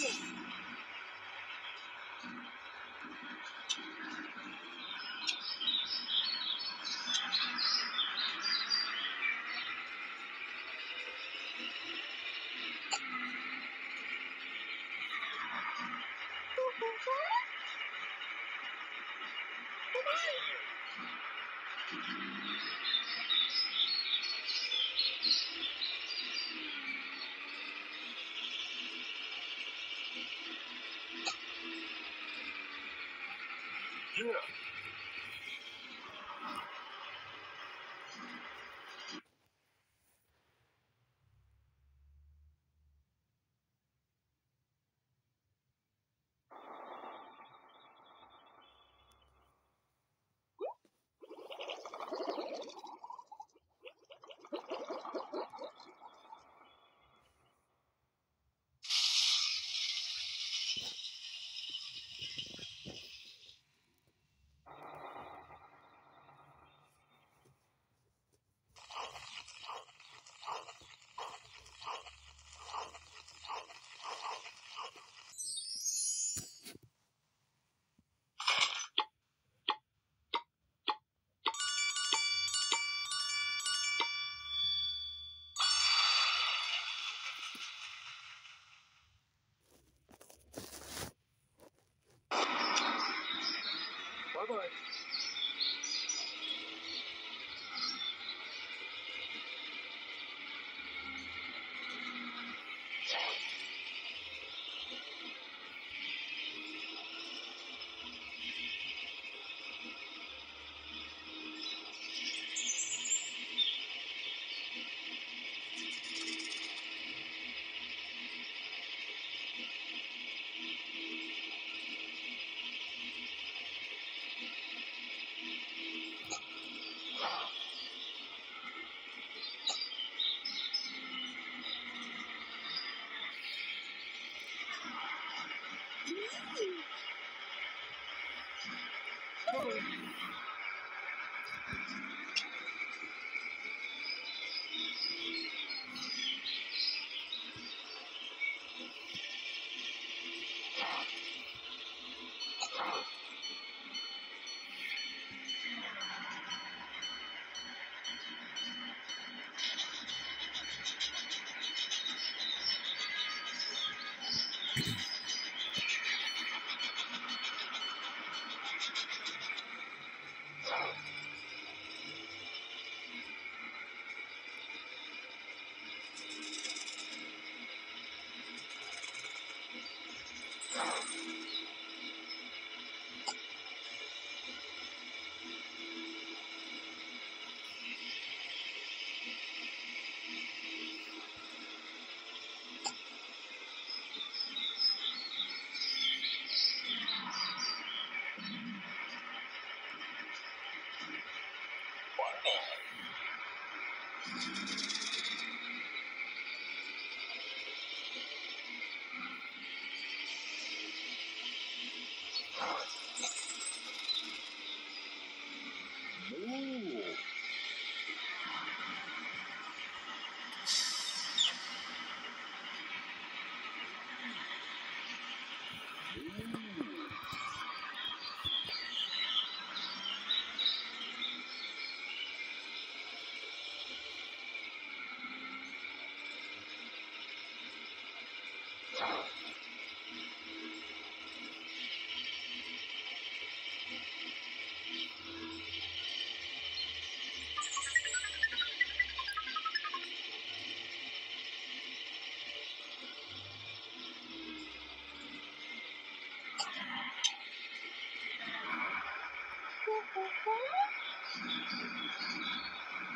变。Yeah. Lord.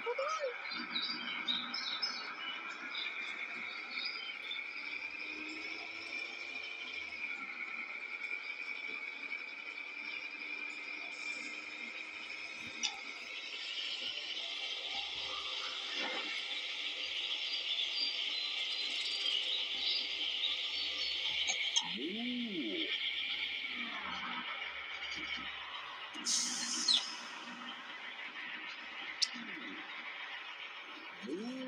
Babam. Ooh.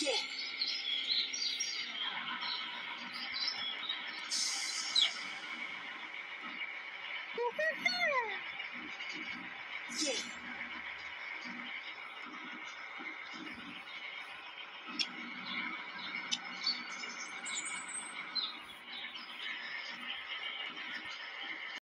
Yeah.